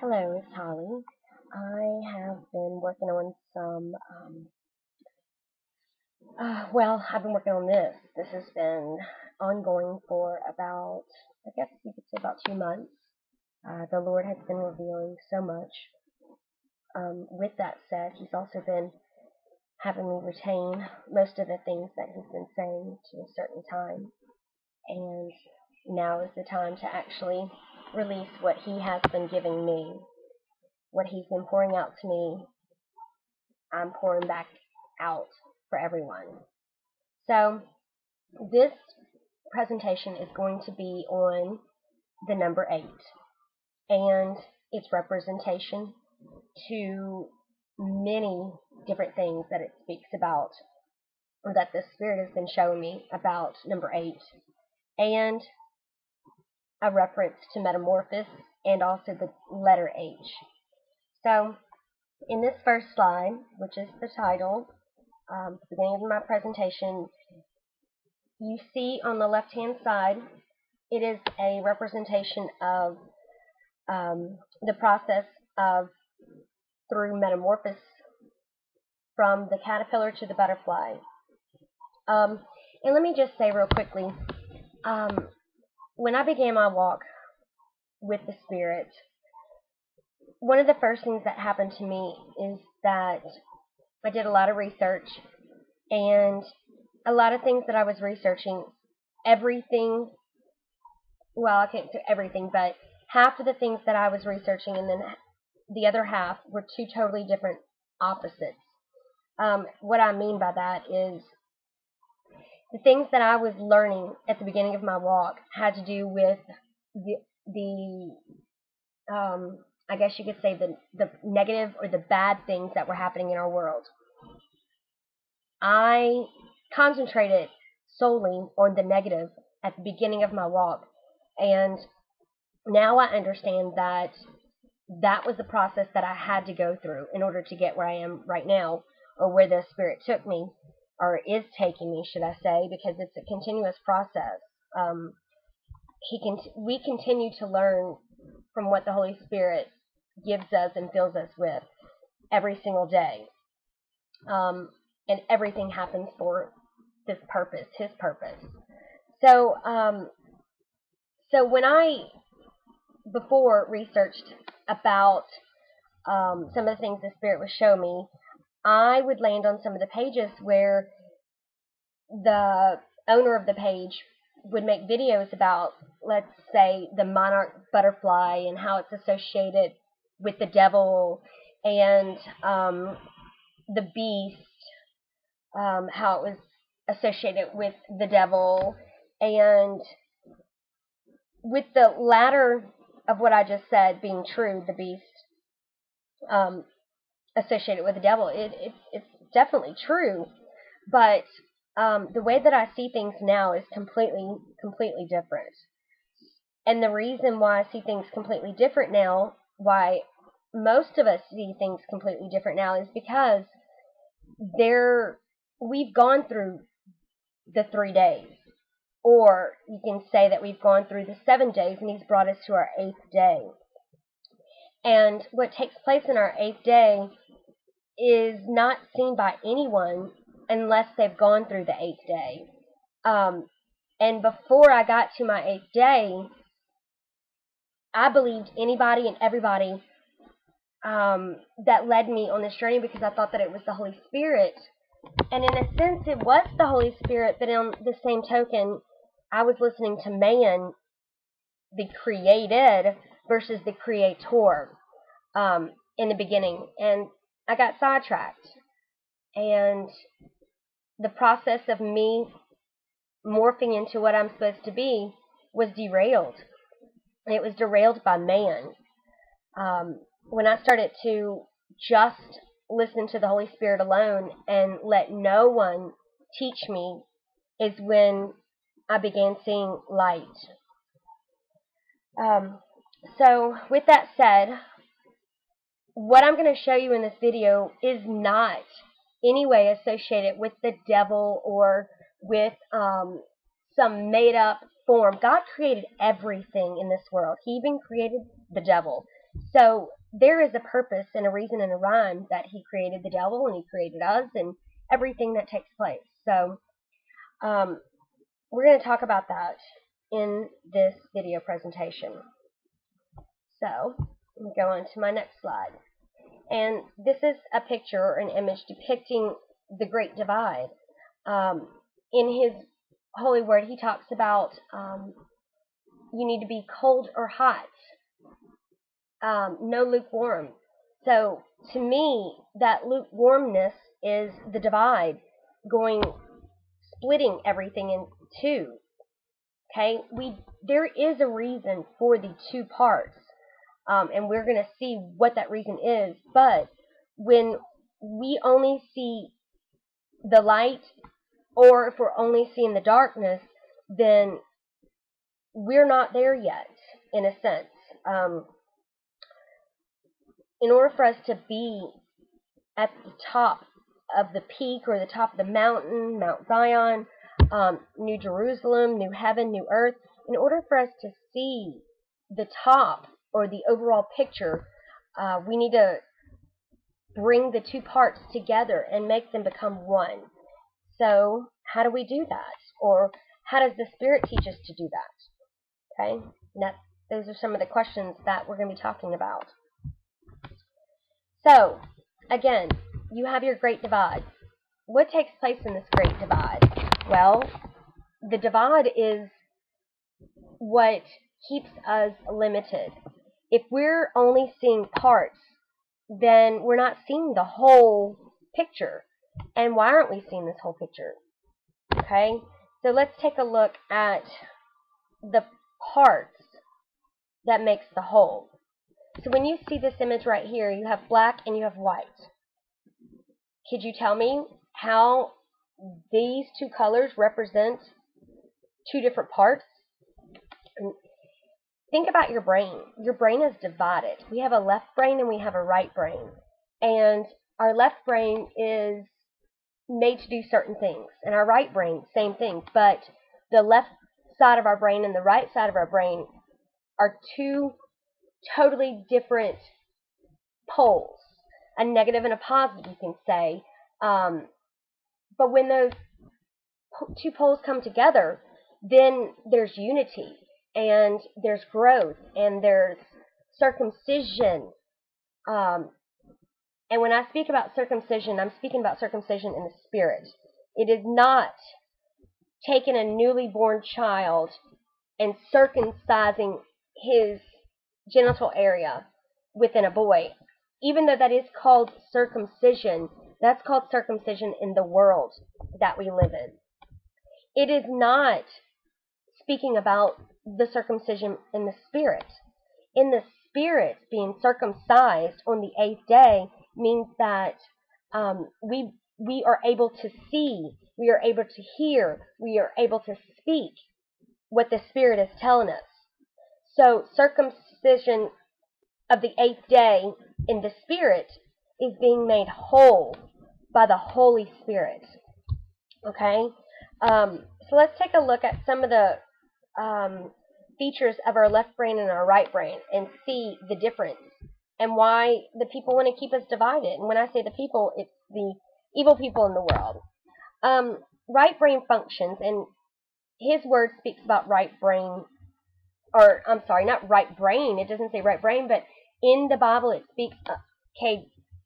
Hello, it's Holly. I have been working on some, um, uh, well, I've been working on this. This has been ongoing for about, I guess you could say about two months. Uh, the Lord has been revealing so much. Um, with that said, He's also been having me retain most of the things that He's been saying to a certain time. And now is the time to actually release what he has been giving me. What he's been pouring out to me, I'm pouring back out for everyone. So, this presentation is going to be on the number 8 and its representation to many different things that it speaks about, or that the Spirit has been showing me about number 8, and a reference to metamorphosis and also the letter H. So, in this first slide, which is the title, um, the beginning of my presentation, you see on the left-hand side, it is a representation of um, the process of through metamorphosis from the caterpillar to the butterfly. Um, and let me just say real quickly, um, when I began my walk with the Spirit, one of the first things that happened to me is that I did a lot of research, and a lot of things that I was researching, everything, well, I can't say everything, but half of the things that I was researching, and then the other half were two totally different opposites. Um, what I mean by that is the things that I was learning at the beginning of my walk had to do with the the um, I guess you could say the the negative or the bad things that were happening in our world. I concentrated solely on the negative at the beginning of my walk, and now I understand that that was the process that I had to go through in order to get where I am right now, or where the Spirit took me or is taking me, should I say, because it's a continuous process. Um, he can, we continue to learn from what the Holy Spirit gives us and fills us with every single day. Um, and everything happens for this purpose, His purpose. So, um, so when I before researched about um, some of the things the Spirit would show me, I would land on some of the pages where the owner of the page would make videos about, let's say, the monarch butterfly and how it's associated with the devil and um, the beast, um, how it was associated with the devil, and with the latter of what I just said being true, the beast, um, associated with the devil. It, it, it's definitely true, but um, the way that I see things now is completely, completely different. And the reason why I see things completely different now, why most of us see things completely different now, is because there we've gone through the three days. Or you can say that we've gone through the seven days and he's brought us to our eighth day. And what takes place in our eighth day is not seen by anyone unless they've gone through the eighth day. Um, and before I got to my eighth day, I believed anybody and everybody um, that led me on this journey because I thought that it was the Holy Spirit. And in a sense, it was the Holy Spirit, but on the same token, I was listening to man, the created, versus the creator um, in the beginning. And I got sidetracked. And the process of me morphing into what I'm supposed to be was derailed. It was derailed by man. Um, when I started to just listen to the Holy Spirit alone and let no one teach me is when I began seeing light. Um, so, with that said, what I'm going to show you in this video is not any way associated with the devil or with um, some made up form. God created everything in this world. He even created the devil. So there is a purpose and a reason and a rhyme that he created the devil and he created us and everything that takes place. So um, we're going to talk about that in this video presentation. So let me go on to my next slide. And this is a picture or an image depicting the Great Divide. Um, in his holy word, he talks about um, you need to be cold or hot, um, no lukewarm. So to me, that lukewarmness is the divide going, splitting everything in two. Okay, we there is a reason for the two parts, um, and we're going to see what that reason is. But when we only see the light, or if we're only seeing the darkness, then we're not there yet, in a sense. Um, in order for us to be at the top of the peak or the top of the mountain, Mount Zion, um, New Jerusalem, New Heaven, New Earth, in order for us to see the top or the overall picture, uh, we need to bring the two parts together and make them become one. So, how do we do that? Or how does the Spirit teach us to do that? Okay, that, those are some of the questions that we're going to be talking about. So, again, you have your Great Divide. What takes place in this Great Divide? Well, the divide is what keeps us limited. If we're only seeing parts, then we're not seeing the whole picture. And why aren't we seeing this whole picture? Okay, so let's take a look at the parts that makes the whole. So when you see this image right here, you have black and you have white. Could you tell me how these two colors represent two different parts? Think about your brain. Your brain is divided. We have a left brain and we have a right brain. And our left brain is made to do certain things. And our right brain, same thing. But the left side of our brain and the right side of our brain are two totally different poles, a negative and a positive, you can say. Um, but when those two poles come together, then there's unity and there's growth and there's circumcision. Um, and when I speak about circumcision, I'm speaking about circumcision in the spirit. It is not taking a newly born child and circumcising his genital area within a boy. Even though that is called circumcision, that's called circumcision in the world that we live in. It is not speaking about the circumcision in the spirit. In the spirit, being circumcised on the eighth day means that um, we we are able to see, we are able to hear, we are able to speak what the Spirit is telling us. So circumcision of the eighth day in the Spirit is being made whole by the Holy Spirit. Okay? Um, so let's take a look at some of the um, features of our left brain and our right brain and see the difference and why the people want to keep us divided. And when I say the people, it's the evil people in the world. Um, right brain functions, and his word speaks about right brain, or I'm sorry, not right brain. It doesn't say right brain, but in the Bible it speaks. Uh, okay,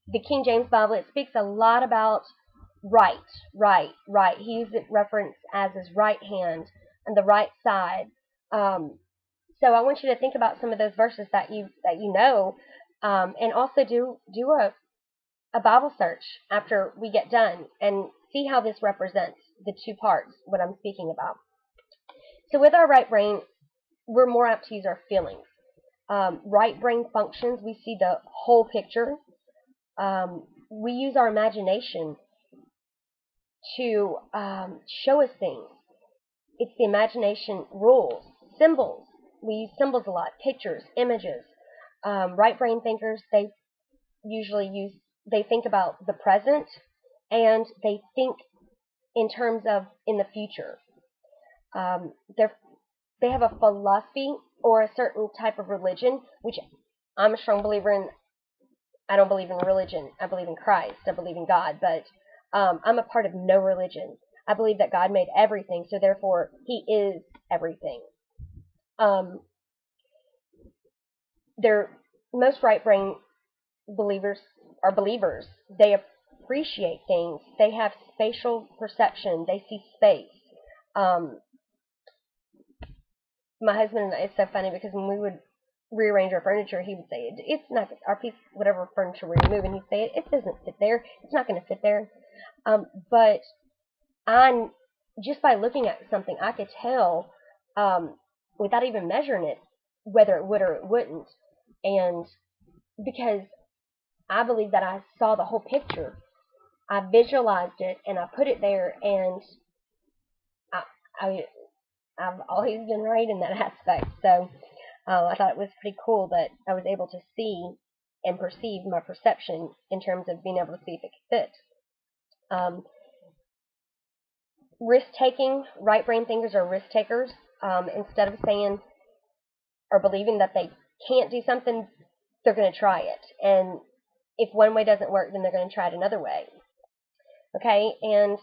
the King James Bible, it speaks a lot about right, right, right. He uses it reference as his right hand and the right side. Um, so I want you to think about some of those verses that you that you know, um, and also do do a a Bible search after we get done and see how this represents the two parts what I'm speaking about. So with our right brain, we're more apt to use our feelings. Um, right brain functions, we see the whole picture um, we use our imagination to um, show us things. It's the imagination rules, symbols. We use symbols a lot, pictures, images. Um, right brain thinkers, they usually use, they think about the present and they think in terms of in the future. Um, they they have a philosophy or a certain type of religion which I'm a strong believer in. I don't believe in religion. I believe in Christ. I believe in God. But um, I'm a part of no religion. I believe that God made everything, so therefore He is everything. Um, they're most right brain believers are believers. They appreciate things. They have spatial perception. They see space. Um, my husband and I, it's so funny because when we would rearrange our furniture, he would say, "It's not our piece, whatever furniture we're moving." He'd say, "It doesn't fit there. It's not going to fit there." Um, but I, just by looking at something, I could tell um, without even measuring it whether it would or it wouldn't, and because I believe that I saw the whole picture, I visualized it and I put it there, and I, I I've always been right in that aspect. So uh, I thought it was pretty cool that I was able to see and perceive my perception in terms of being able to see if it could fit. Um, risk taking, right brain thinkers are risk takers. Um, instead of saying or believing that they can't do something, they're going to try it. And if one way doesn't work, then they're going to try it another way. Okay, and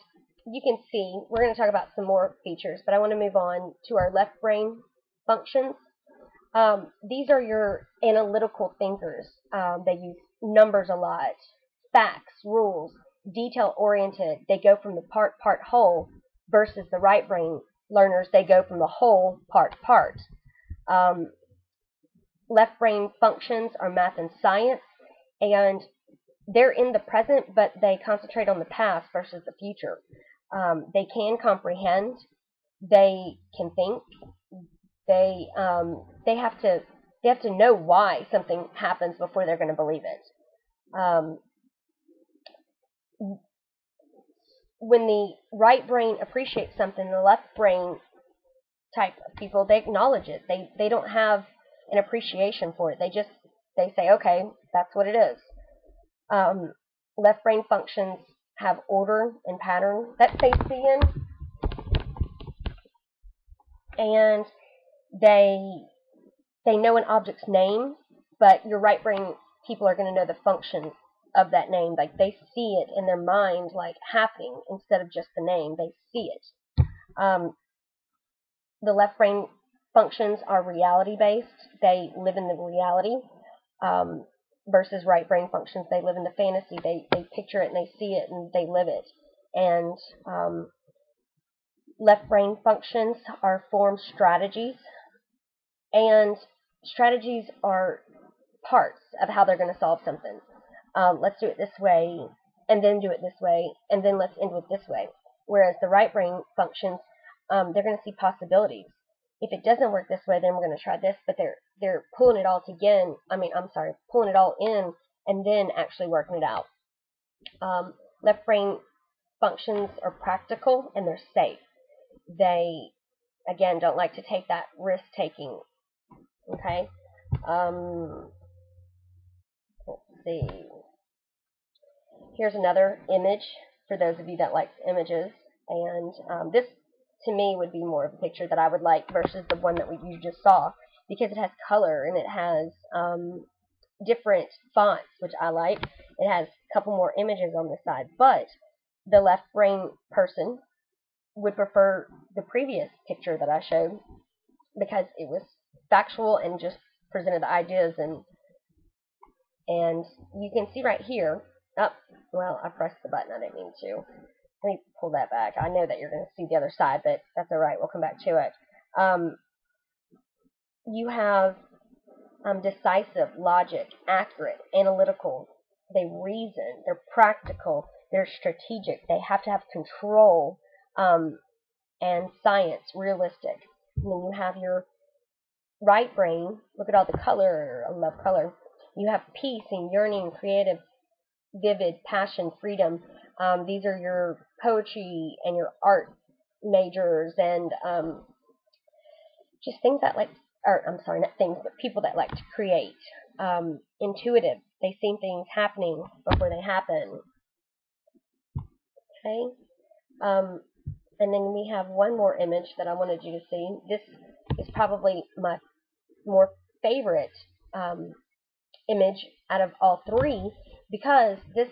you can see, we're going to talk about some more features, but I want to move on to our left brain functions. Um, these are your analytical thinkers. Um, they use numbers a lot, facts, rules, detail oriented. They go from the part, part, whole versus the right brain learners. They go from the whole, part, part. Um, left brain functions are math and science, and they're in the present, but they concentrate on the past versus the future. Um, they can comprehend. They can think. They um, they have to they have to know why something happens before they're going to believe it. Um, when the right brain appreciates something, the left brain type of people they acknowledge it. They they don't have an appreciation for it. They just they say, okay, that's what it is. Um, left brain functions have order and pattern that they see in. And they they know an object's name, but your right brain people are going to know the function of that name. Like they see it in their mind, like happening instead of just the name. They see it. Um, the left brain functions are reality based. They live in the reality. Um, versus right brain functions. They live in the fantasy. They they picture it and they see it and they live it. And um, left brain functions are form strategies, and strategies are parts of how they're going to solve something. Um, let's do it this way, and then do it this way, and then let's end with this way. Whereas the right brain functions, um, they're going to see possibilities if it doesn't work this way, then we're going to try this. But they're they're pulling it all together. I mean, I'm sorry, pulling it all in and then actually working it out. Um, left brain functions are practical and they're safe. They again don't like to take that risk taking. Okay. Um, see. Here's another image for those of you that like images. And um, this to me would be more of a picture that I would like versus the one that we, you just saw because it has color and it has um, different fonts, which I like. It has a couple more images on the side, but the left brain person would prefer the previous picture that I showed because it was factual and just presented the ideas and and you can see right here. Oh, well, I pressed the button. I didn't mean to. Let me pull that back. I know that you're going to see the other side, but that's all right. We'll come back to it. Um, you have um, decisive, logic, accurate, analytical. They reason. They're practical. They're strategic. They have to have control um, and science, realistic. And then you have your right brain. Look at all the color. I love color. You have peace and yearning, creative, vivid, passion, freedom. Um, these are your poetry and your art majors and um, just things that like, or I'm sorry, not things, but people that like to create. Um, intuitive. They see things happening before they happen. Okay. Um, and then we have one more image that I wanted you to see. This is probably my more favorite um, image out of all three because this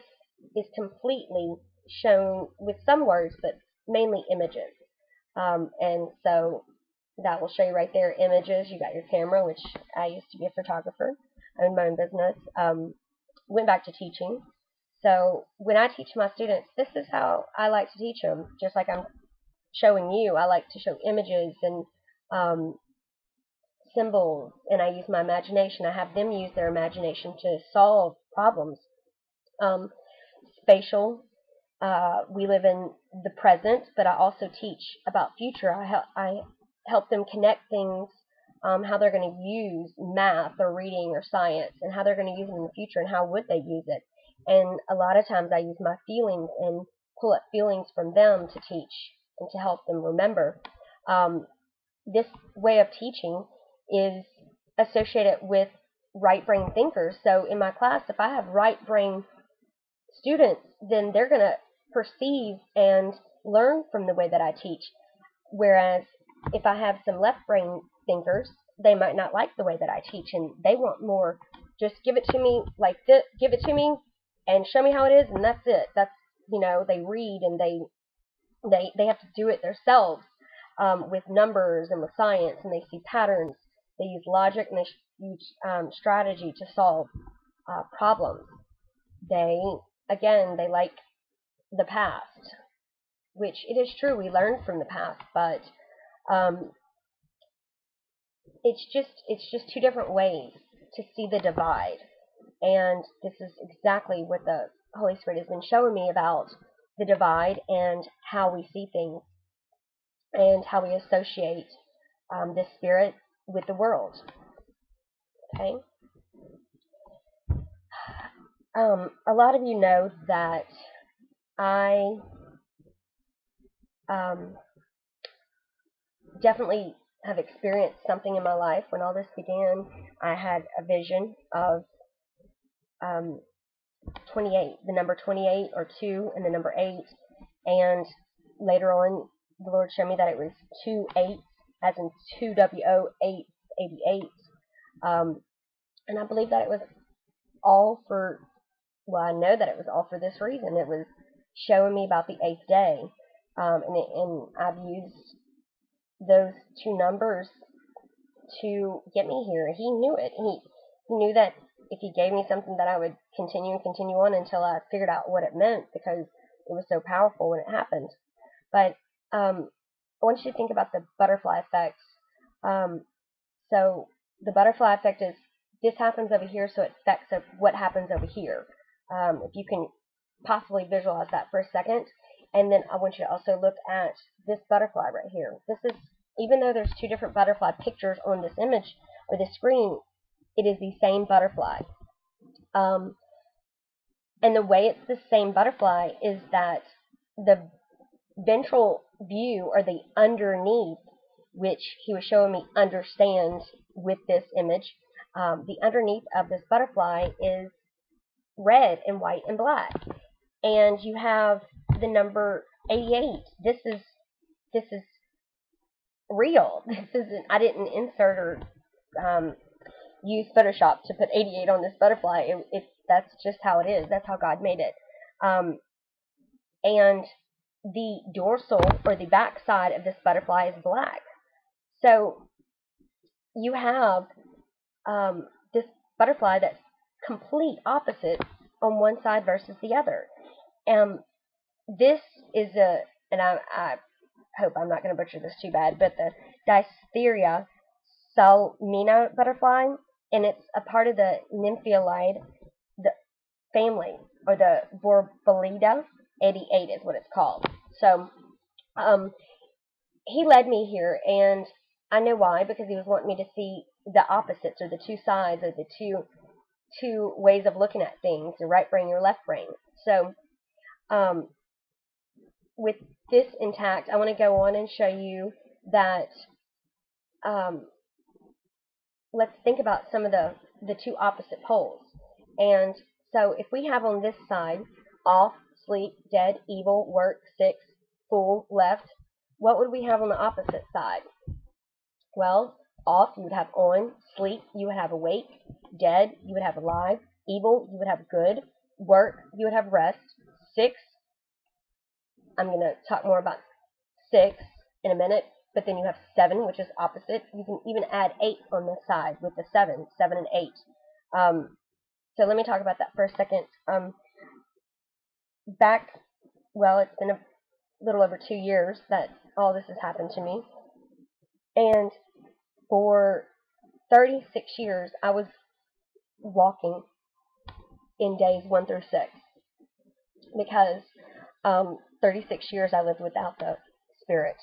is completely shown with some words, but mainly images. Um, and so that will show you right there images. You got your camera, which I used to be a photographer. Owned my own business. Um, went back to teaching. So when I teach my students, this is how I like to teach them. Just like I'm showing you, I like to show images and um, symbols, and I use my imagination. I have them use their imagination to solve problems. Um, spatial, uh, we live in the present, but I also teach about future. I help, I help them connect things, um, how they're going to use math or reading or science, and how they're going to use it in the future, and how would they use it. And a lot of times I use my feelings and pull up feelings from them to teach and to help them remember. Um, this way of teaching is associated with right brain thinkers. So in my class, if I have right brain students, then they're going to perceive and learn from the way that I teach. Whereas if I have some left brain thinkers, they might not like the way that I teach and they want more just give it to me like this, give it to me and show me how it is and that's it. That's you know, they read and they they they have to do it themselves um, with numbers and with science and they see patterns. They use logic and they use um, strategy to solve uh, problems. They again they like the past, which it is true we learn from the past, but um, it's just it's just two different ways to see the divide, and this is exactly what the Holy Spirit has been showing me about the divide and how we see things and how we associate um, this spirit with the world. Okay. Um, a lot of you know that I um, definitely have experienced something in my life. When all this began, I had a vision of um, 28, the number 28 or 2 and the number 8. And later on, the Lord showed me that it was 2 8, as in 2 W O 8 88. Um, and I believe that it was all for, well, I know that it was all for this reason. It was showing me about the eighth day. Um, and, it, and I've used those two numbers to get me here. He knew it. He, he knew that if he gave me something that I would continue and continue on until I figured out what it meant because it was so powerful when it happened. But um, I want you to think about the butterfly effect. Um, so the butterfly effect is this happens over here, so it affects what happens over here. Um, if you can possibly visualize that for a second. And then I want you to also look at this butterfly right here. This is, even though there's two different butterfly pictures on this image or this screen, it is the same butterfly. Um, and the way it's the same butterfly is that the ventral view or the underneath, which he was showing me understands with this image, um, the underneath of this butterfly is red and white and black. And you have the number 88. This is this is real. This isn't. I didn't insert or um, use Photoshop to put 88 on this butterfly. It, it, that's just how it is. That's how God made it. Um, and the dorsal or the back side of this butterfly is black. So you have um, this butterfly that's complete opposite on one side versus the other. And this is a, and I, I hope I'm not going to butcher this too bad, but the Diphtheria salmina butterfly, and it's a part of the Nymphaeolide the family, or the Borbulida 88 is what it's called. So, um, he led me here, and I know why, because he was wanting me to see the opposites, or the two sides, or the two two ways of looking at things, your right brain, your left brain. So, um, with this intact, I want to go on and show you that, um, let's think about some of the, the two opposite poles. And so if we have on this side, off, sleep, dead, evil, work, sick, fool, left, what would we have on the opposite side? Well, off, you would have on. Sleep, you would have awake. Dead, you would have alive. Evil, you would have good. Work, you would have rest. Six, I'm going to talk more about six in a minute, but then you have seven, which is opposite. You can even add eight on the side with the seven, seven and eight. Um, so let me talk about that for a second. Um, back, well, it's been a little over two years that all this has happened to me. And for 36 years, I was walking in days 1 through 6 because um, 36 years I lived without the Spirit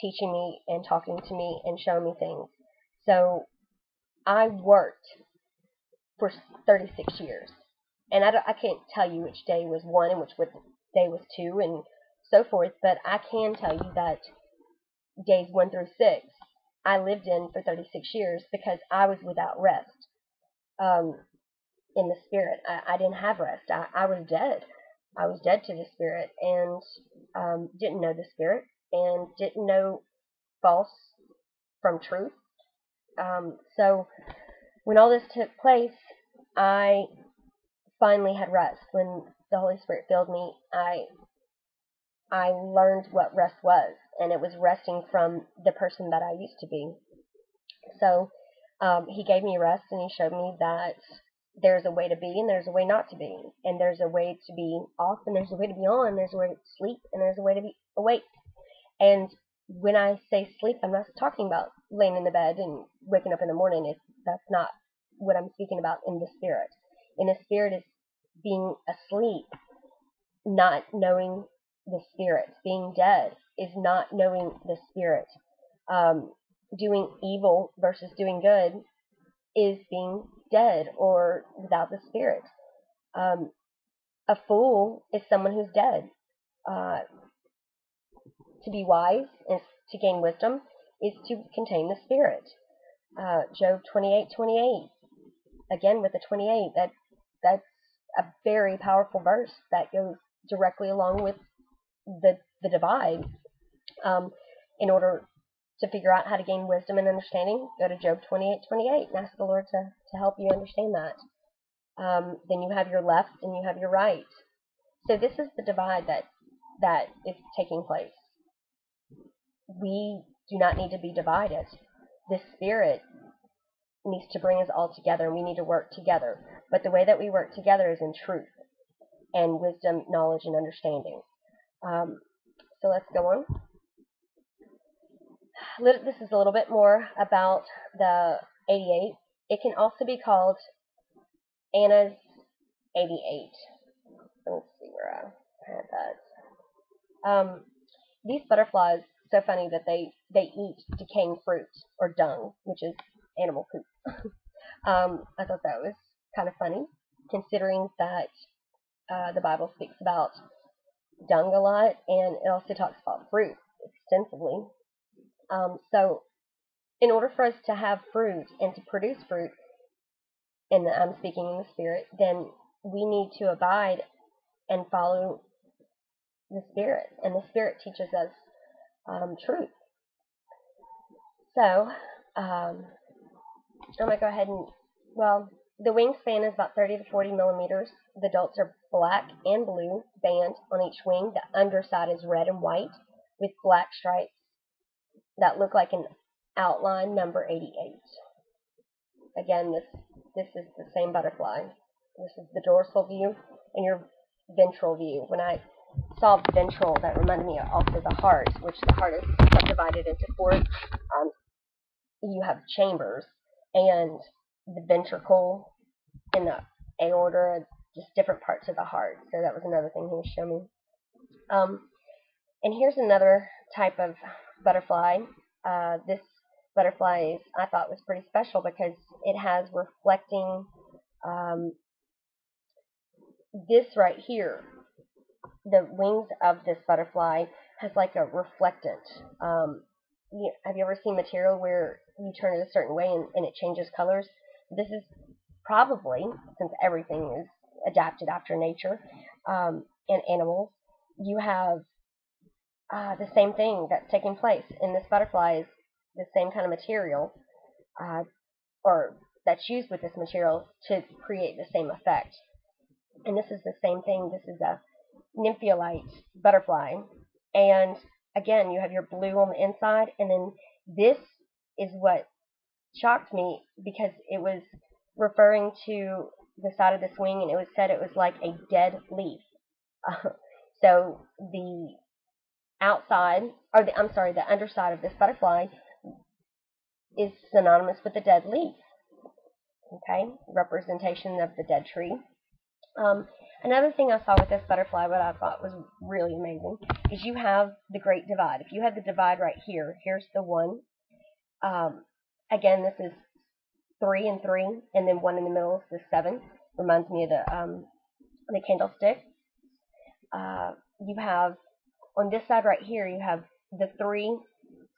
teaching me and talking to me and showing me things. So I worked for 36 years. And I, I can't tell you which day was one and which day was two and so forth, but I can tell you that days one through six I lived in for 36 years because I was without rest um, in the spirit. I, I didn't have rest. I, I was dead. I was dead to the spirit and um, didn't know the spirit and didn't know false from truth. Um, so when all this took place, I finally had rest. When the Holy Spirit filled me, I I learned what rest was, and it was resting from the person that I used to be. So um, he gave me rest, and he showed me that there's a way to be and there's a way not to be, and there's a way to be off and there's a way to be on, there's a way to sleep and there's a way to be awake. And when I say sleep, I'm not talking about laying in the bed and waking up in the morning. If that's not what I'm speaking about in the spirit. In the spirit is being asleep, not knowing the spirit. Being dead is not knowing the spirit. Um, doing evil versus doing good is being dead or without the spirit. Um, a fool is someone who's dead. Uh, to be wise and to gain wisdom is to contain the spirit. Uh, Job 28:28. Again with the 28, that that's a very powerful verse that goes directly along with the the divide. Um, in order to figure out how to gain wisdom and understanding, go to Job 28:28 and ask the Lord to to help you understand that. Um, then you have your left and you have your right. So this is the divide that that is taking place. We do not need to be divided. this Spirit needs to bring us all together, and we need to work together. But the way that we work together is in truth and wisdom, knowledge, and understanding. Um, so let's go on. This is a little bit more about the 88. It can also be called Anna's 88. Let's see where I had that. Um, these butterflies, so funny that they, they eat decaying fruit or dung, which is animal poop. um, I thought that was kind of funny, considering that uh, the Bible speaks about dung a lot, and it also talks about fruit extensively. Um, so, in order for us to have fruit and to produce fruit, and I'm speaking in the Spirit, then we need to abide and follow the Spirit, and the Spirit teaches us um, truth. So, um, I'm going to go ahead and, well, the wingspan is about 30 to 40 millimeters. The adults are black and blue band on each wing. The underside is red and white with black stripes that look like an outline number 88. Again, this this is the same butterfly. This is the dorsal view and your ventral view. When I saw the ventral, that reminded me of also the heart, which the heart is subdivided into four. Um, you have chambers, and the ventricle and the aorta, just different parts of the heart. So that was another thing he was showing me. Um, and here's another type of butterfly. Uh, this butterfly I thought was pretty special because it has reflecting um, this right here. The wings of this butterfly has like a reflectant. Um, you, have you ever seen material where you turn it a certain way and, and it changes colors? This is probably, since everything is adapted after nature um, and animals, you have uh, the same thing that's taking place. And this butterfly is the same kind of material. uh, or that's used with this material to create the same effect. And this is the same thing. This is a nymphiolite butterfly. And again, you have your blue on the inside, and then this is what shocked me because it was referring to the side of the wing, and it was said it was like a dead leaf. Uh, so the outside, or the I'm sorry, the underside of this butterfly is synonymous with the dead leaf. Okay, representation of the dead tree. Um, another thing I saw with this butterfly, what I thought was really amazing, is you have the Great Divide. If you have the divide right here, here's the one. Um, again, this is three and three, and then one in the middle is the seven. Reminds me of the um, the candlestick. Uh, you have on this side right here, you have the three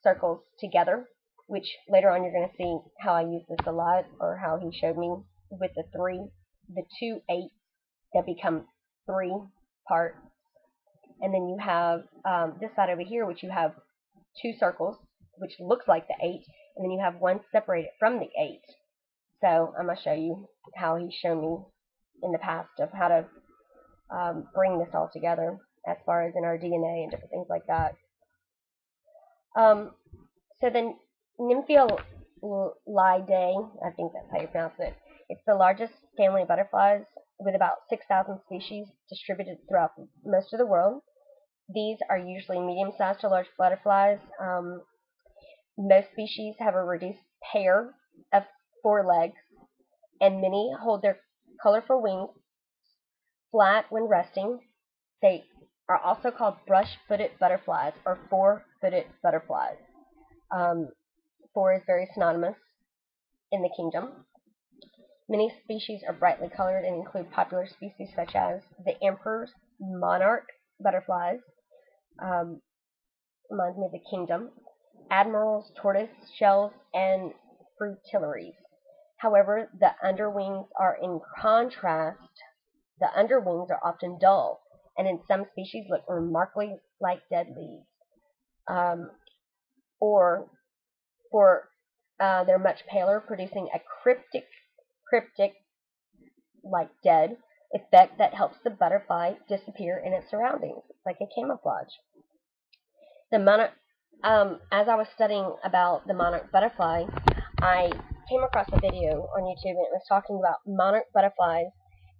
circles together, which later on you're going to see how I use this a lot, or how he showed me with the three, the two eight that become three parts. And then you have um, this side over here, which you have two circles, which looks like the eight, and then you have one separated from the eight. So I'm going to show you how he's shown me in the past of how to um, bring this all together as far as in our DNA and different things like that. Um, so then Nymphialidae, I think that's how you pronounce it, it's the largest family of butterflies with about 6,000 species distributed throughout most of the world. These are usually medium-sized to large butterflies. Um, most species have a reduced pair of four legs, and many hold their colorful wings flat when resting. They are also called brush-footed butterflies or four-footed butterflies. Um, four is very synonymous in the kingdom. Many species are brightly colored and include popular species such as the emperor's monarch butterflies, um, reminds me of the kingdom, admirals, tortoise shells, and fritillaries. However, the underwings are in contrast. The underwings are often dull, and in some species look remarkably like dead leaves. Um, or for uh, they're much paler, producing a cryptic, cryptic, like dead, effect that helps the butterfly disappear in its surroundings, like a camouflage. The monarch, um, as I was studying about the monarch butterfly, I came across a video on YouTube and it was talking about monarch butterflies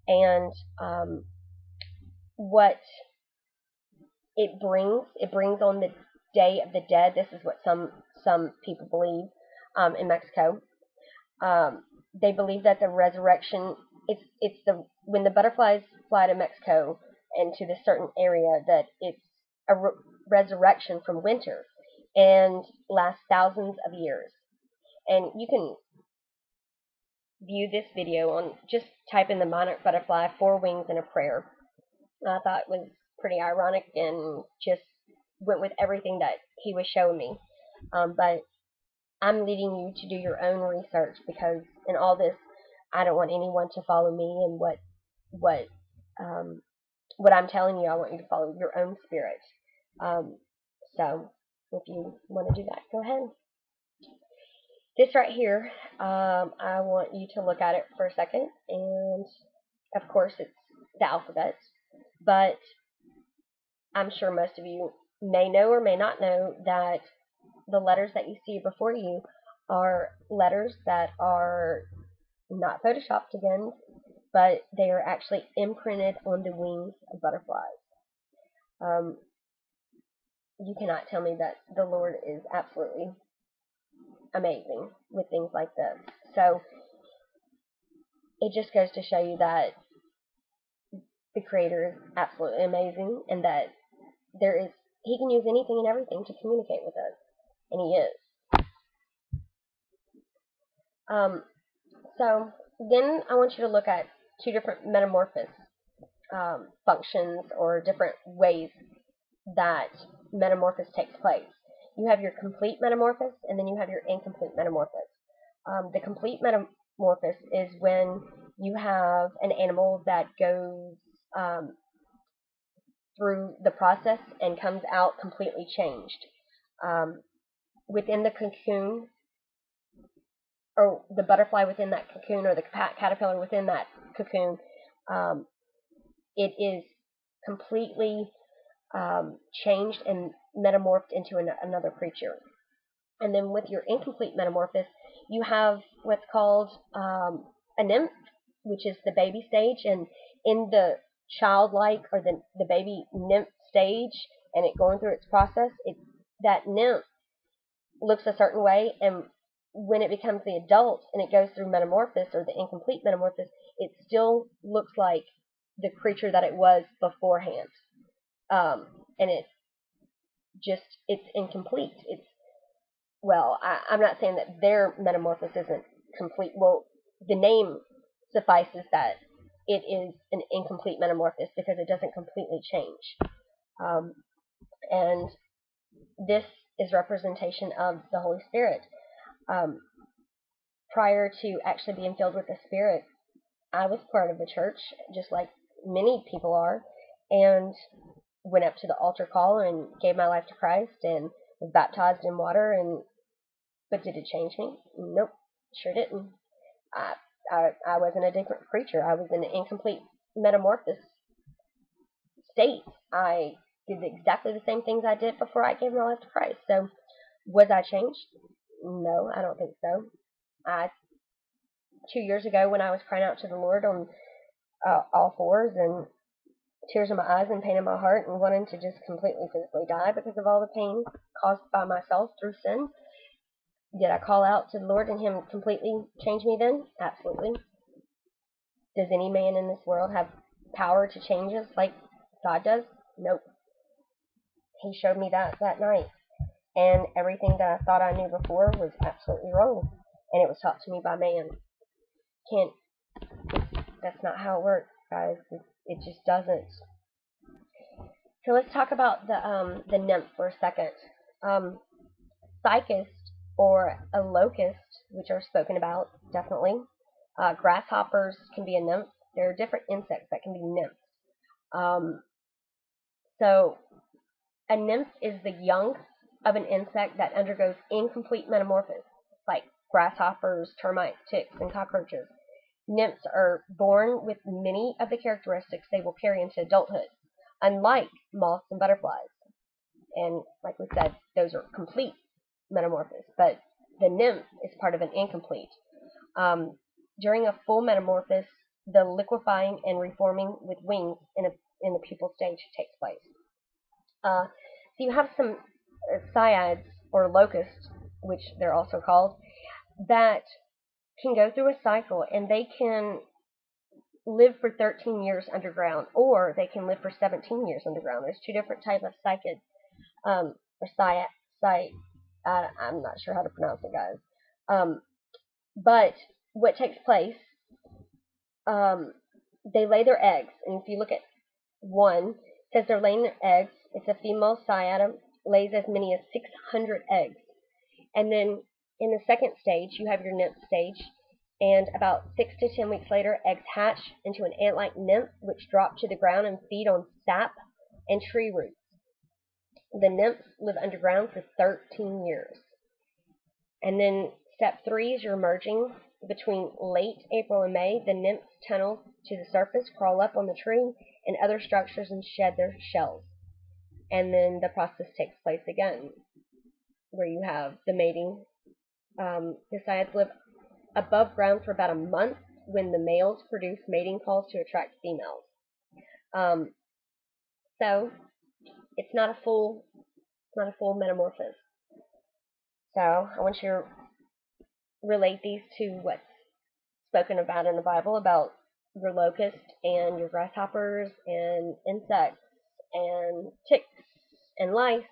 and um, what it brings. It brings on the Day of the Dead. This is what some some people believe um, in Mexico. Um, they believe that the resurrection it's it's the when the butterflies fly to Mexico and to this certain area that it's a re resurrection from winter and lasts thousands of years. And you can view this video on just type in the monarch butterfly, four wings and a prayer. I thought it was pretty ironic and just went with everything that he was showing me. Um, but I'm leading you to do your own research because in all this, I don't want anyone to follow me and what what um, what I'm telling you. I want you to follow your own spirit. Um, so if you want to do that, go ahead. This right here, um, I want you to look at it for a second, and of course it's the alphabet, but I'm sure most of you may know or may not know that the letters that you see before you are letters that are not photoshopped again, but they are actually imprinted on the wings of butterflies. Um, you cannot tell me that the Lord is absolutely amazing with things like this. So it just goes to show you that the Creator is absolutely amazing and that there is he can use anything and everything to communicate with us, and he is. Um, so then I want you to look at two different metamorphosis um, functions or different ways that metamorphosis takes place. You have your complete metamorphosis, and then you have your incomplete metamorphosis. Um, the complete metamorphosis is when you have an animal that goes um, through the process and comes out completely changed. Um, within the cocoon, or the butterfly within that cocoon, or the caterpillar within that cocoon, um, it is completely um, changed and metamorphed into an, another creature. And then with your incomplete metamorphosis, you have what's called um, a nymph, which is the baby stage, and in the childlike or the the baby nymph stage, and it going through its process, it that nymph looks a certain way, and when it becomes the adult and it goes through metamorphosis or the incomplete metamorphosis, it still looks like the creature that it was beforehand. Um, and it just, it's incomplete. It's, well, I, I'm not saying that their metamorphosis isn't complete. Well, the name suffices that it is an incomplete metamorphosis because it doesn't completely change. Um, and this is representation of the Holy Spirit. Um, prior to actually being filled with the Spirit, I was part of the church, just like many people are, and went up to the altar call and gave my life to Christ and was baptized in water. And but did it change me? Nope, sure didn't. I I, I wasn't a different creature. I was in an incomplete metamorphosis state. I did exactly the same things I did before I gave my life to Christ. So, was I changed? No, I don't think so. I two years ago when I was crying out to the Lord on uh, all fours and tears in my eyes and pain in my heart and wanting to just completely physically die because of all the pain caused by myself through sin. Did I call out to the Lord and Him completely change me then? Absolutely. Does any man in this world have power to change us like God does? Nope. He showed me that that night. And everything that I thought I knew before was absolutely wrong. And it was taught to me by man. Can't, that's not how it works, guys. It, it just doesn't. So let's talk about the um, the nymph for a second. Um, or a locust, which are spoken about definitely. Uh, grasshoppers can be a nymph. There are different insects that can be nymphs. Um, so a nymph is the young of an insect that undergoes incomplete metamorphosis, like grasshoppers, termites, ticks, and cockroaches. Nymphs are born with many of the characteristics they will carry into adulthood, unlike moths and butterflies. And like we said, those are complete metamorphosis, but the nymph is part of an incomplete. Um, during a full metamorphosis, the liquefying and reforming with wings in, a, in the pupal stage takes place. Uh, so you have some uh, or locusts, which they're also called, that can go through a cycle and they can live for 13 years underground or they can live for 17 years underground. There's two different types of cycads, um, or cyat, cyat, I, I'm not sure how to pronounce it, guys. Um, but what takes place, um, they lay their eggs, and if you look at one, says they're laying their eggs. It's a female cyada, lays as many as 600 eggs. And then in the second stage, you have your nymph stage, and about six to ten weeks later, eggs hatch into an ant-like nymph, which drop to the ground and feed on sap and tree roots. The nymphs live underground for 13 years. And then step three is you're merging between late April and May. The nymphs tunnel to the surface, crawl up on the tree and other structures and shed their shells. And then the process takes place again, where you have the mating. Um, cycads live above ground for about a month when the males produce mating calls to attract females. Um, so it's not a full not a full metamorphosis. So I want you to relate these to what's spoken about in the Bible about your locust and your grasshoppers and insects and ticks and lice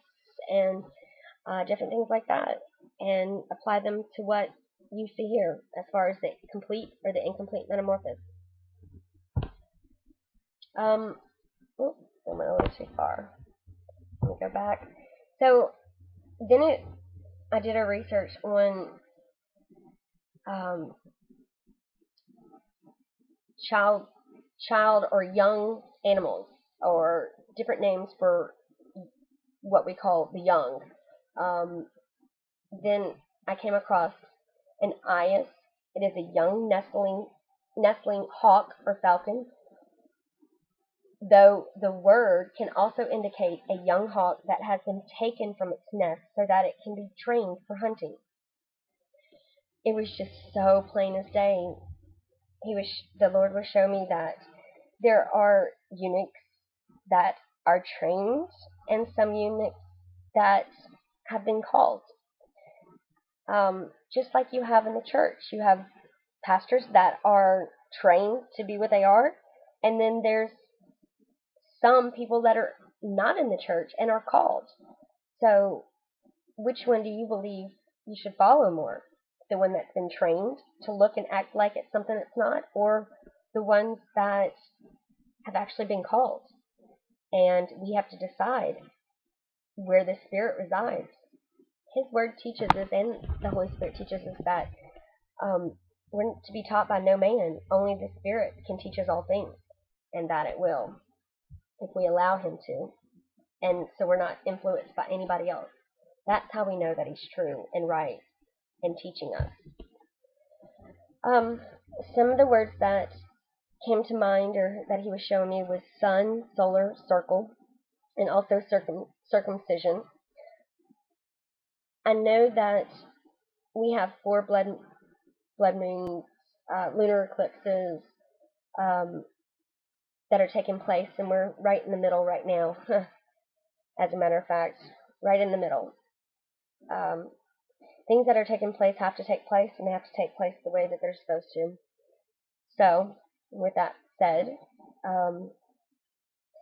and uh, different things like that and apply them to what you see here as far as the complete or the incomplete metamorphosis. Um, oops, I went a little too far. Let me go back. So then it, I did a research on um, child, child or young animals, or different names for what we call the young. Um, then I came across an eyas. It is a young nestling, nestling hawk or falcon, though the word can also indicate a young hawk that has been taken from its nest so that it can be trained for hunting. It was just so plain as day. He was the Lord was showing me that there are eunuchs that are trained and some eunuchs that have been called. Um, just like you have in the church, you have pastors that are trained to be what they are, and then there's some people that are not in the church and are called. So, which one do you believe you should follow more? The one that's been trained to look and act like it's something it's not, or the ones that have actually been called? And we have to decide where the Spirit resides. His Word teaches us, and the Holy Spirit teaches us that um, we're to be taught by no man. Only the Spirit can teach us all things, and that it will, if we allow Him to. And so we're not influenced by anybody else. That's how we know that He's true and right and teaching us. Um, some of the words that came to mind or that he was showing me was sun, solar, circle, and also circum circumcision. I know that we have four blood blood moons, uh, lunar eclipses um, that are taking place, and we're right in the middle right now. As a matter of fact, right in the middle. Um, things that are taking place have to take place, and they have to take place the way that they're supposed to. So, with that said, um,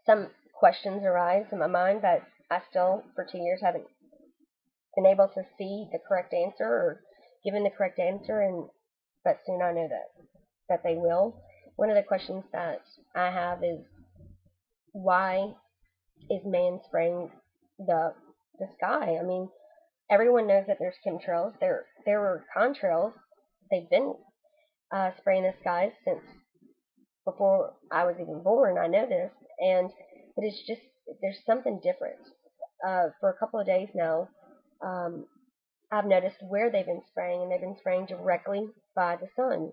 some questions arise in my mind that I still, for two years, haven't been able to see the correct answer or given the correct answer, and but soon I know that that they will. One of the questions that I have is why is man spraying the the sky? I mean, everyone knows that there's chemtrails. There there were contrails. They've been uh, spraying the skies since before I was even born. I know this, and but it's just there's something different. Uh, for a couple of days now, um, I've noticed where they've been spraying, and they've been spraying directly by the sun,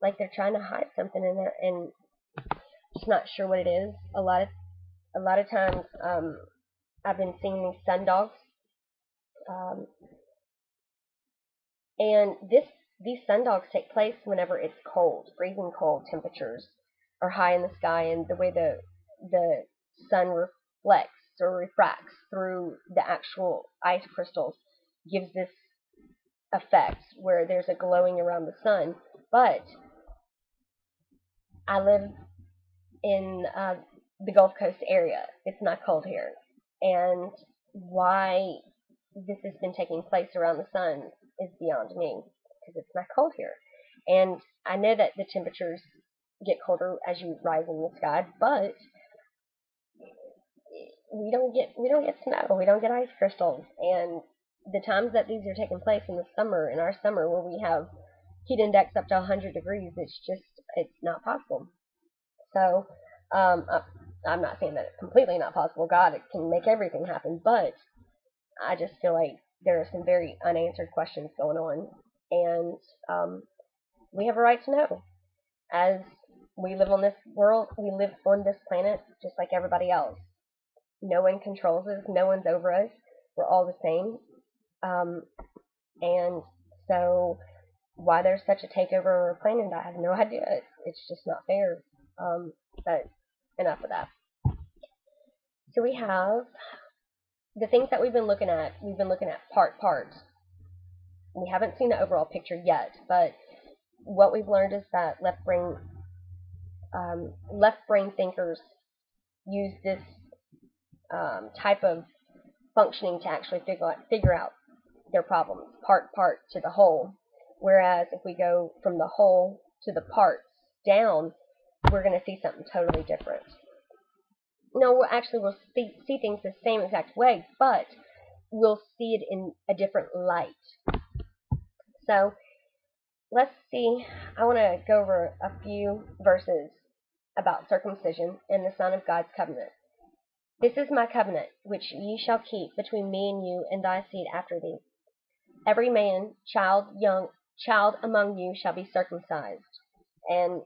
like they're trying to hide something in there, and just not sure what it is. A lot of a lot of times, um, I've been seeing these sun dogs, um, and this these sun dogs take place whenever it's cold, freezing cold temperatures are high in the sky, and the way the the sun reflects or refracts through the actual ice crystals gives this effect where there's a glowing around the sun. But I live in uh, the Gulf Coast area. It's not cold here, and why this has been taking place around the sun is beyond me because it's not cold here. And I know that the temperatures get colder as you rise in the sky, but we don't get we don't get snow, we don't get ice crystals, and the times that these are taking place in the summer, in our summer, where we have heat index up to 100 degrees, it's just it's not possible. So um, I'm not saying that it's completely not possible. God it can make everything happen, but I just feel like there are some very unanswered questions going on, and um, we have a right to know. As we live on this world, we live on this planet just like everybody else. No one controls us, no one's over us. We're all the same. Um, and so, why there's such a takeover our planet, I have no idea. It's, it's just not fair. Um, but enough of that. So we have the things that we've been looking at. We've been looking at part part. We haven't seen the overall picture yet, but what we've learned is that left brain um, left brain thinkers use this um, type of functioning to actually figure out, figure out their problems, part part to the whole. Whereas if we go from the whole to the parts down, we're going to see something totally different. No, we'll actually we'll see, see things the same exact way, but we'll see it in a different light. So let's see. I want to go over a few verses about circumcision and the Son of God's covenant. This is my covenant, which ye shall keep between me and you and thy seed after thee. Every man, child, young, child among you shall be circumcised, and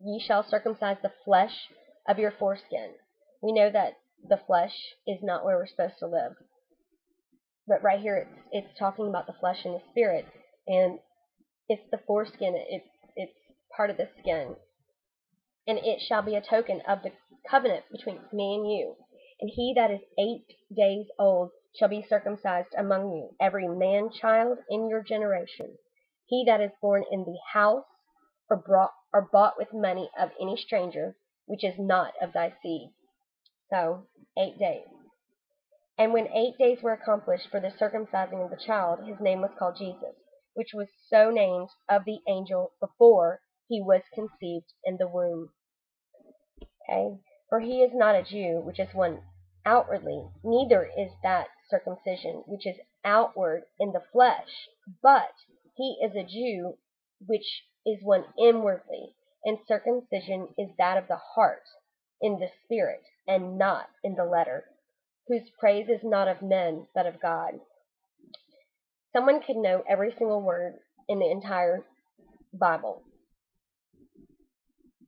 ye shall circumcise the flesh of your foreskin. We know that the flesh is not where we're supposed to live. But right here it's it's talking about the flesh and the spirit. And it's the foreskin, it's it's part of the skin. And it shall be a token of the covenant between me and you. And he that is eight days old shall be circumcised among you, every man child in your generation. He that is born in the house or brought or bought with money of any stranger, which is not of thy seed. So, eight days. And when eight days were accomplished for the circumcising of the child, his name was called Jesus, which was so named of the angel before he was conceived in the womb. Okay? For he is not a Jew, which is one outwardly, neither is that circumcision, which is outward in the flesh, but he is a Jew, which is one inwardly, and circumcision is that of the heart, in the spirit, and not in the letter, whose praise is not of men, but of God. Someone could know every single word in the entire Bible.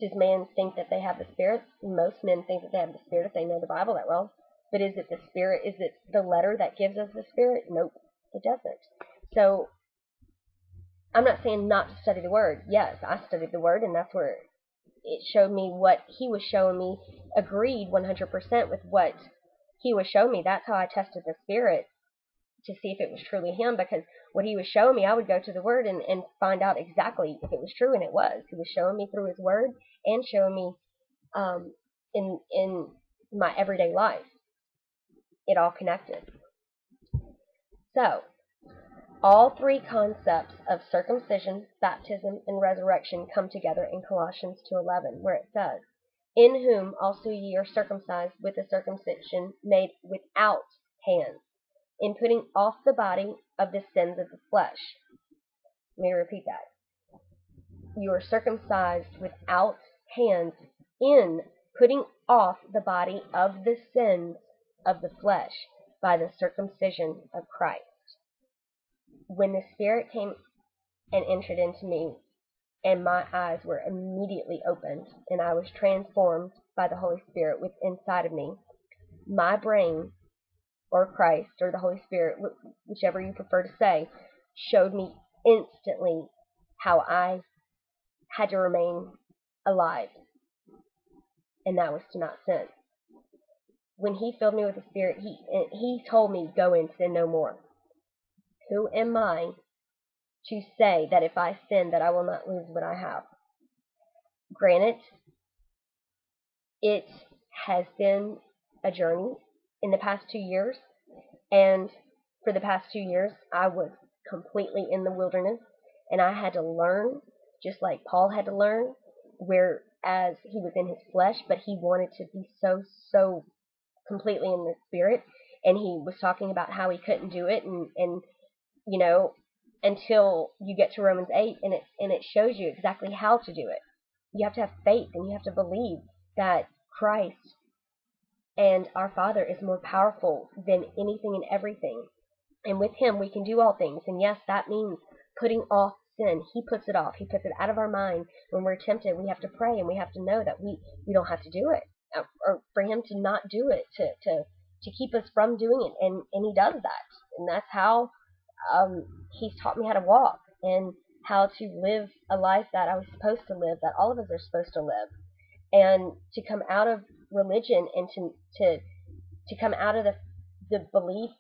Does man think that they have the Spirit? Most men think that they have the Spirit if they know the Bible that well. But is it the Spirit? Is it the letter that gives us the Spirit? Nope, it doesn't. So I'm not saying not to study the Word. Yes, I studied the Word, and that's where it showed me what he was showing me agreed 100% with what he was showing me. That's how I tested the Spirit to see if it was truly him because what he was showing me, I would go to the Word and, and find out exactly if it was true, and it was. He was showing me through his Word and showing me um, in in my everyday life. It all connected. So, all three concepts of circumcision, baptism, and resurrection come together in Colossians 2:11, where it says, "In whom also ye are circumcised with a circumcision made without hands, in putting off the body of the sins of the flesh." Let me repeat that. You are circumcised without hands in putting off the body of the sins of the flesh by the circumcision of Christ. When the Spirit came and entered into me, and my eyes were immediately opened, and I was transformed by the Holy Spirit within inside of me, my brain, or Christ, or the Holy Spirit, whichever you prefer to say, showed me instantly how I had to remain alive, and that was to not sin. When He filled me with the Spirit, He He told me, "Go and sin no more." Who am I to say that if I sin that I will not lose what I have? Granted, it has been a journey in the past two years, and for the past two years, I was completely in the wilderness, and I had to learn, just like Paul had to learn, whereas he was in his flesh, but he wanted to be so, so completely in the spirit, and he was talking about how he couldn't do it, and, and you know, until you get to Romans 8 and it and it shows you exactly how to do it. You have to have faith and you have to believe that Christ and our Father is more powerful than anything and everything. And with him we can do all things. And yes, that means putting off sin. He puts it off. He puts it out of our mind. When we're tempted, we have to pray and we have to know that we, we don't have to do it. Or for him to not do it, to, to, to keep us from doing it. And, and he does that. And that's how um, he's taught me how to walk and how to live a life that I was supposed to live, that all of us are supposed to live, and to come out of religion and to to to come out of the the belief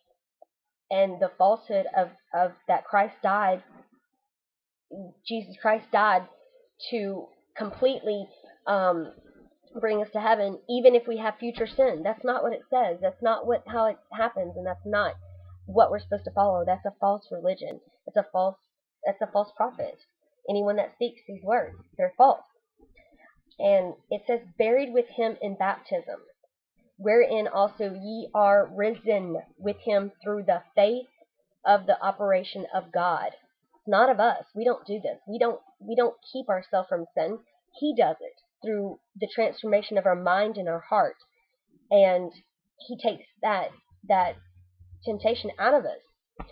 and the falsehood of of that Christ died, Jesus Christ died to completely um, bring us to heaven, even if we have future sin. That's not what it says. That's not what how it happens, and that's not what we're supposed to follow. That's a false religion. It's a false that's a false prophet. Anyone that speaks these words, they're false. And it says, buried with him in baptism, wherein also ye are risen with him through the faith of the operation of God. Not of us. We don't do this. We don't we don't keep ourselves from sin. He does it through the transformation of our mind and our heart. And he takes that that temptation out of us.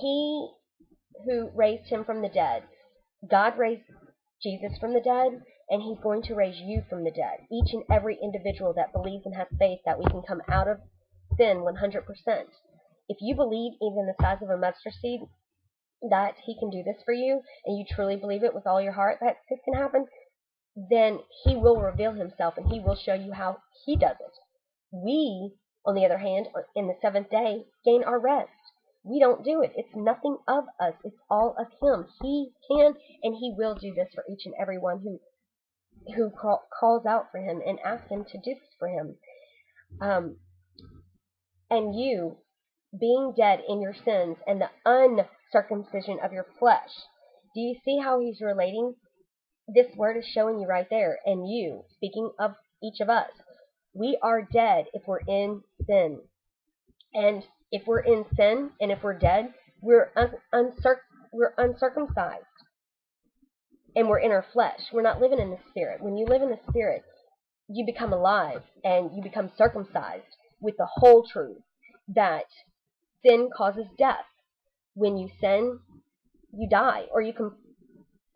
He who raised him from the dead. God raised Jesus from the dead, and he's going to raise you from the dead. Each and every individual that believes and has faith that we can come out of sin 100%. If you believe even the size of a mustard seed that he can do this for you, and you truly believe it with all your heart that this can happen, then he will reveal himself and he will show you how he does it. We, on the other hand, in the seventh day, gain our rest. We don't do it. It's nothing of us. It's all of him. He can and he will do this for each and every one who who call, calls out for him and asks him to do this for him. Um, and you, being dead in your sins and the uncircumcision of your flesh, do you see how he's relating? This word is showing you right there. And you, speaking of each of us, we are dead if we're in sin. And if we're in sin and if we're dead, we're, un- we're uncircumcised. And we're in our flesh. We're not living in the spirit. When you live in the spirit, you become alive and you become circumcised with the whole truth that sin causes death. When you sin, you die, or you can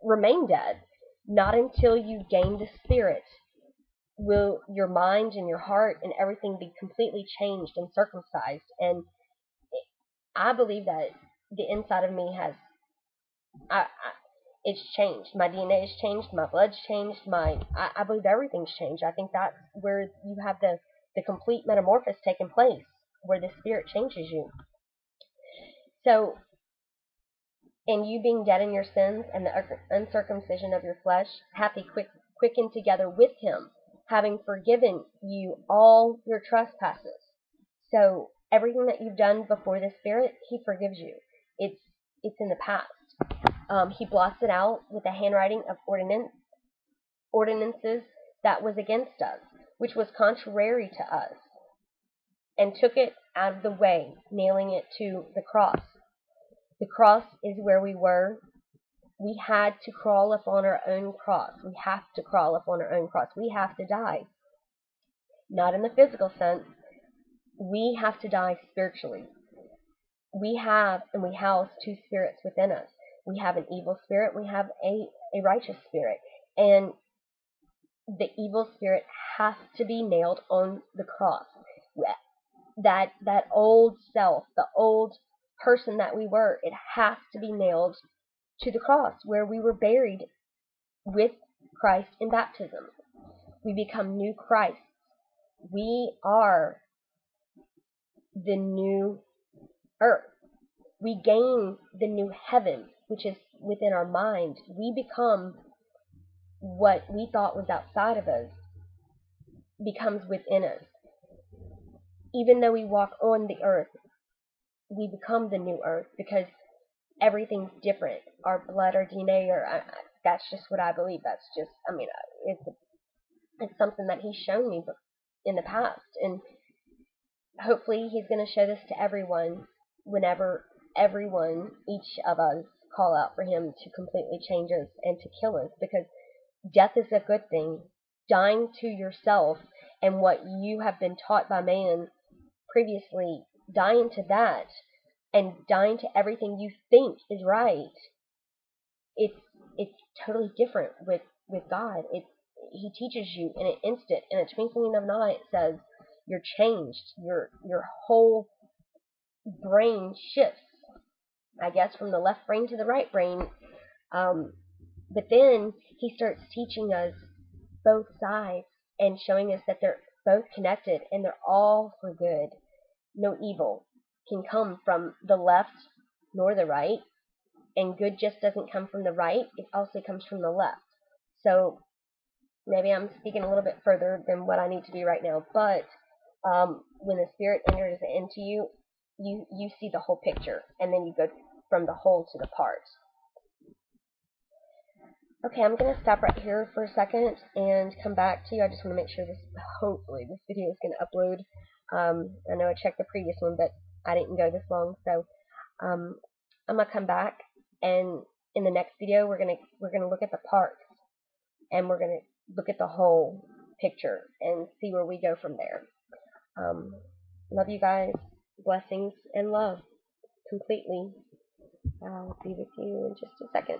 remain dead. Not until you gain the spirit will your mind and your heart and everything be completely changed and circumcised. And I believe that the inside of me has, I, I it's changed. My DNA has changed. My blood's changed. My, I, I believe everything's changed. I think that's where you have the the complete metamorphosis taking place, where the spirit changes you. So, in you being dead in your sins and the uncircumcision of your flesh, happy quick, quickened together with him, having forgiven you all your trespasses. So everything that you've done before the Spirit, He forgives you. It's it's in the past. Um, he blots it out with the handwriting of ordinance, ordinances that was against us, which was contrary to us, and took it out of the way, nailing it to the cross. The cross is where we were. We had to crawl upon our own cross. We have to crawl upon our own cross. We have to die. Not in the physical sense, we have to die spiritually. We have and we house two spirits within us. We have an evil spirit, we have a, a righteous spirit. And the evil spirit has to be nailed on the cross. That that old self, the old person that we were, it has to be nailed to the cross where we were buried with Christ in baptism. We become new Christ. We are the new earth. We gain the new heaven, which is within our mind. We become what we thought was outside of us becomes within us. Even though we walk on the earth, we become the new earth because everything's different. Our blood, our DNA, or uh, that's just what I believe. That's just, I mean, uh, it's it's something that he's shown me in the past, and hopefully he's going to show this to everyone whenever everyone, each of us, call out for him to completely change us and to kill us because death is a good thing. Dying to yourself and what you have been taught by man previously, dying to that and dying to everything you think is right. It's it's totally different with with God. It he teaches you in an instant, in a twinkling of an eye. It says you're changed. Your your whole brain shifts. I guess from the left brain to the right brain. Um, but then he starts teaching us both sides and showing us that they're both connected and they're all for good. No evil can come from the left nor the right, and good just doesn't come from the right, it also comes from the left. So maybe I'm speaking a little bit further than what I need to be right now, but um, when the spirit enters into you, you you see the whole picture, and then you go from the whole to the part. Okay, I'm going to stop right here for a second and come back to you. I just want to make sure this, hopefully, this video is going to upload. Um, I know I checked the previous one, but I didn't go this long, so um, I'm to come back, and in the next video, we're to we're to look at the parts, and we're to look at the whole picture and see where we go from there. Um, love you guys. Blessings and love completely. I'll be with you in just a second.